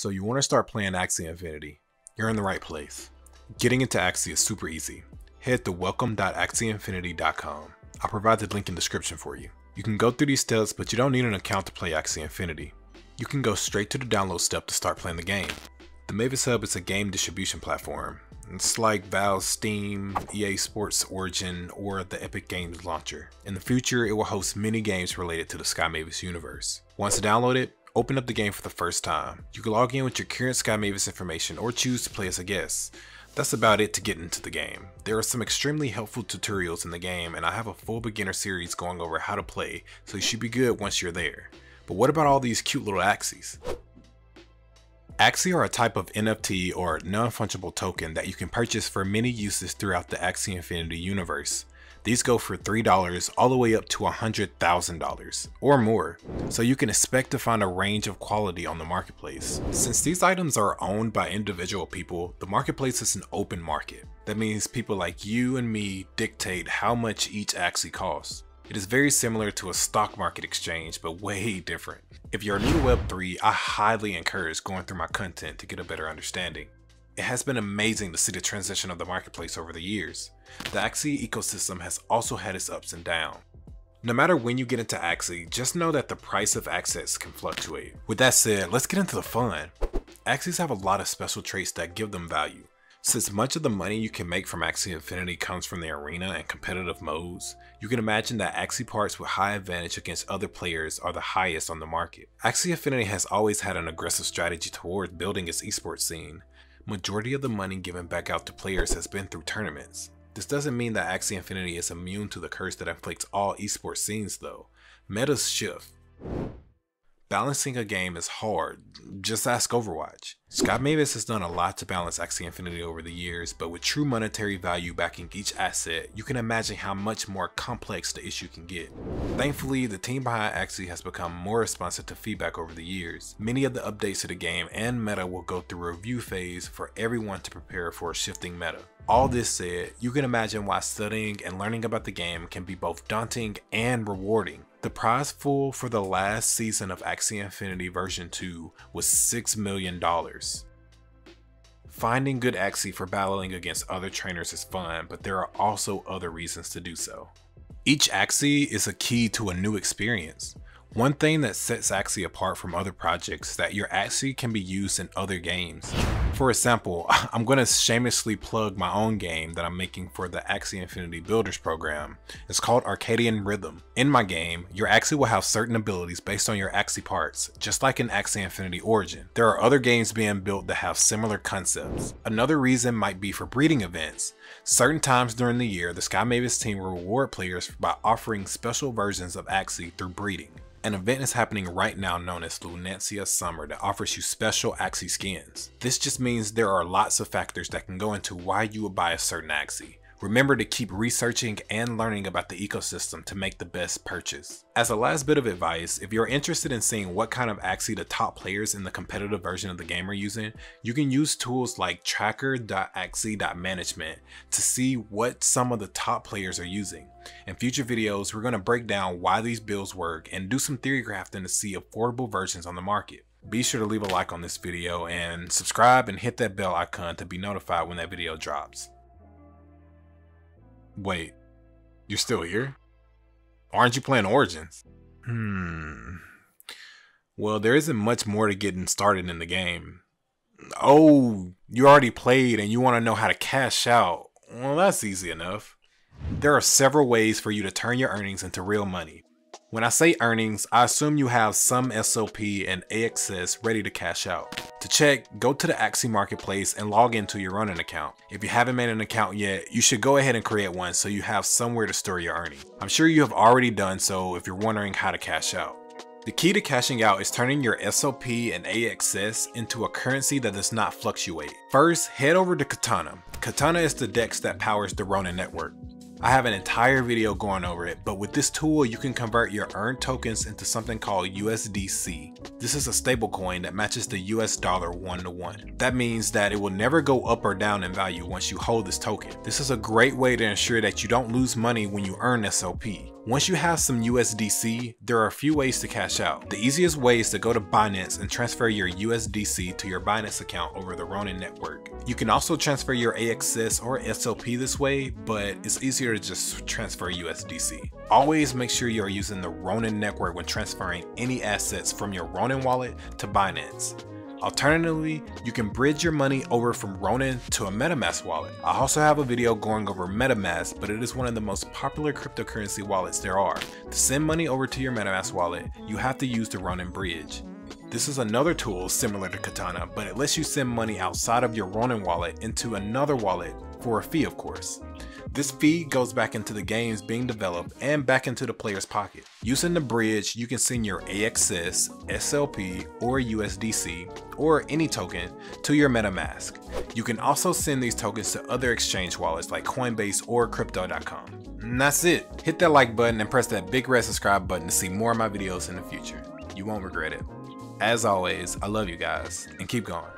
So you want to start playing Axie Infinity. You're in the right place. Getting into Axie is super easy. Head to welcome.axieinfinity.com. I'll provide the link in the description for you. You can go through these steps, but you don't need an account to play Axie Infinity. You can go straight to the download step to start playing the game. The Mavis Hub is a game distribution platform. It's like Valve's Steam, EA Sports Origin, or the Epic Games launcher. In the future, it will host many games related to the Sky Mavis universe. Once downloaded, open up the game for the first time. You can log in with your current Sky Mavis information or choose to play as a guest. That's about it to get into the game. There are some extremely helpful tutorials in the game and I have a full beginner series going over how to play, so you should be good once you're there. But what about all these cute little axies? Axie are a type of NFT or non-fungible token that you can purchase for many uses throughout the Axie Infinity universe. These go for $3 all the way up to $100,000 or more, so you can expect to find a range of quality on the marketplace. Since these items are owned by individual people, the marketplace is an open market. That means people like you and me dictate how much each Axie costs. It is very similar to a stock market exchange, but way different. If you're new to Web3, I highly encourage going through my content to get a better understanding. It has been amazing to see the transition of the marketplace over the years. The Axie ecosystem has also had its ups and downs. No matter when you get into Axie, just know that the price of Axies can fluctuate. With that said, let's get into the fun. Axies have a lot of special traits that give them value. Since much of the money you can make from Axie Infinity comes from the arena and competitive modes, you can imagine that Axie parts with high advantage against other players are the highest on the market. Axie Infinity has always had an aggressive strategy towards building its esports scene. Majority of the money given back out to players has been through tournaments. This doesn't mean that Axie Infinity is immune to the curse that inflicts all esports scenes though. Metas shift. Balancing a game is hard, just ask Overwatch. Sky Mavis has done a lot to balance Axie Infinity over the years, but with true monetary value backing each asset, you can imagine how much more complex the issue can get. Thankfully, the team behind Axie has become more responsive to feedback over the years. Many of the updates to the game and meta will go through a review phase for everyone to prepare for a shifting meta. All this said, you can imagine why studying and learning about the game can be both daunting and rewarding. The prize pool for the last season of Axie Infinity version 2 was $6 million. Finding good Axie for battling against other trainers is fun, but there are also other reasons to do so. Each Axie is a key to a new experience. One thing that sets Axie apart from other projects that your Axie can be used in other games. For example, I'm going to shamelessly plug my own game that I'm making for the Axie Infinity Builders program. It's called Arcadian Rhythm. In my game, your Axie will have certain abilities based on your Axie parts, just like in Axie Infinity Origin. There are other games being built that have similar concepts. Another reason might be for breeding events. Certain times during the year, the Sky Mavis team will reward players by offering special versions of Axie through breeding. An event is happening right now known as Lunancia Summer that offers you special Axie skins. This just means there are lots of factors that can go into why you would buy a certain Axie. Remember to keep researching and learning about the ecosystem to make the best purchase. As a last bit of advice, if you're interested in seeing what kind of Axie the top players in the competitive version of the game are using, you can use tools like tracker.axie.management to see what some of the top players are using. In future videos, we're going to break down why these builds work and do some theory crafting to see affordable versions on the market. Be sure to leave a like on this video and subscribe and hit that bell icon to be notified when that video drops. Wait, you're still here? Aren't you playing Origins? Hmm. Well, there isn't much more to getting started in the game. Oh, you already played and you want to know how to cash out. Well, that's easy enough. There are several ways for you to turn your earnings into real money. When I say earnings, I assume you have some SLP and AXS ready to cash out. To check, go to the Axie Marketplace and log into your Ronin account. If you haven't made an account yet, you should go ahead and create one so you have somewhere to store your earnings. I'm sure you have already done so if you're wondering how to cash out. The key to cashing out is turning your SLP and AXS into a currency that does not fluctuate. First, head over to Katana. Katana is the DEX that powers the Ronin network. I have an entire video going over it, but with this tool you can convert your earned tokens into something called USDC. This is a stablecoin that matches the US dollar one to one. That means that it will never go up or down in value once you hold this token. This is a great way to ensure that you don't lose money when you earn SLP. Once you have some USDC, there are a few ways to cash out. The easiest way is to go to Binance and transfer your USDC to your Binance account over the Ronin network. You can also transfer your AXS or SLP this way, but it's easier to just transfer USDC. Always make sure you are using the Ronin network when transferring any assets from your Ronin wallet to Binance. Alternatively, you can bridge your money over from Ronin to a MetaMask wallet. I also have a video going over MetaMask, but it is one of the most popular cryptocurrency wallets there are. To send money over to your MetaMask wallet, you have to use the Ronin bridge. This is another tool similar to Katana, but it lets you send money outside of your Ronin wallet into another wallet for a fee of course. This fee goes back into the games being developed and back into the player's pocket. Using the bridge, you can send your AXS, SLP, or USDC, or any token to your MetaMask. You can also send these tokens to other exchange wallets like Coinbase or Crypto.com. And that's it. Hit that like button and press that big red subscribe button to see more of my videos in the future. You won't regret it. As always, I love you guys and keep going.